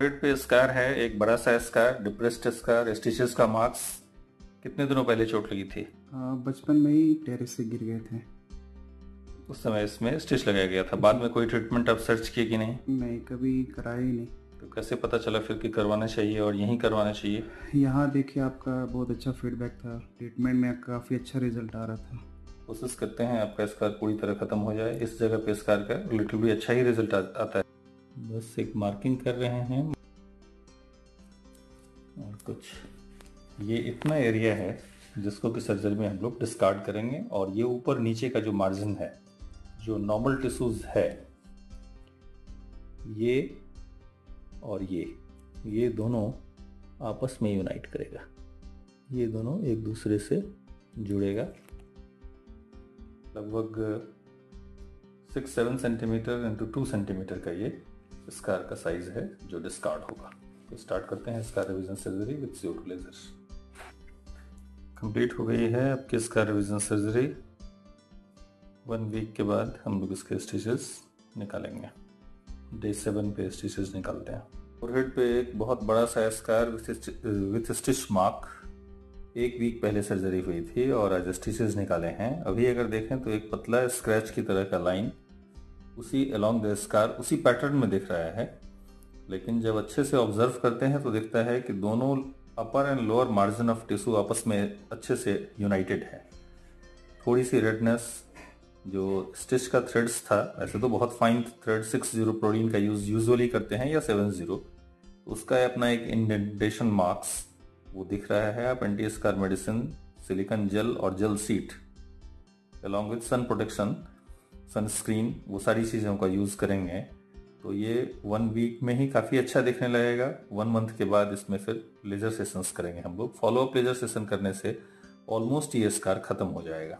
पेट पे स्कार है एक बड़ा सा स्कार डिप्रेस्ड स्कार स्टिचेस का मार्क्स कितने दिनों पहले चोट लगी थी? बचपन में ही टेरेस से गिर गए थे। उस समय इसमें स्टिच लगाया गया था। बाद में कोई ट्रीटमेंट आप सर्च किए कि नहीं? नहीं कभी कराया ही नहीं। तो कैसे पता चला फिर कि करवाना चाहिए और यहीं करवाना चाहिए? यहाँ देखिए आपका बहुत अच्छा फीडबैक था। ट्रीटमेंट में काफ़ी अच्छा रिज़ल्ट आ रहा था। कोशिश करते हैं आपका स्कार पूरी तरह खत्म हो जाए। इस जगह पे स्कार का लिटिल भी अच्छा ही रिज़ल्ट आता है। बस एक मार्किंग कर रहे हैं। और कुछ, ये इतना एरिया है जिसको कि सर्जरी में हम लोग डिस्कार्ड करेंगे। और ये ऊपर नीचे का जो मार्जिन है, जो नॉर्मल टिश्यूज है, ये और ये ये दोनों आपस में यूनाइट करेगा। ये दोनों एक दूसरे से जुड़ेगा। लगभग six seven centimeter into two centimeter का ये स्कार का साइज़ है, जो डिस्कार्ड होगा। तो स्टार्ट करते हैं scar revision surgery with CO laser complete हो गई है आपकी scar revision surgery one week के बाद हम लोग इसके स्टिचेस निकालेंगे। डे सेवन पे स्टिचेस निकालते हैं। फोरहेड पे एक बहुत बड़ा सा स्कार विथ स्टिच मार्क एक वीक पहले सर्जरी हुई थी और आज स्टिचेस निकाले हैं। अभी अगर देखें तो एक पतला स्क्रैच की तरह का लाइन उसी अलोंग द स्कार उसी पैटर्न में दिख रहा है। लेकिन जब अच्छे से ऑब्ज़र्व करते हैं तो दिखता है कि दोनों upper and lower margin of tissue आपस में अच्छे से यूनाइटेड है। थोड़ी सी रेडनेस जो स्टिच का थ्रेड्स था, ऐसे तो बहुत fine thread six zero protein का यूज़ यूजुअली करते हैं, या सेवन ज़ीरो उसका अपना एक इंडेंटेशन मार्क्स वो दिख रहा है आप anti scar medicine silicon gel और gel sheet along with sun protection sunscreen वो सारी चीज़ों का यूज़ करेंगे। तो ये वन वीक में ही काफ़ी अच्छा दिखने लगेगा। वन मंथ के बाद इसमें फिर लेजर सेशंस करेंगे हम लोग। फॉलो अप लेजर सेशन करने से ऑलमोस्ट ये स्कार खत्म हो जाएगा।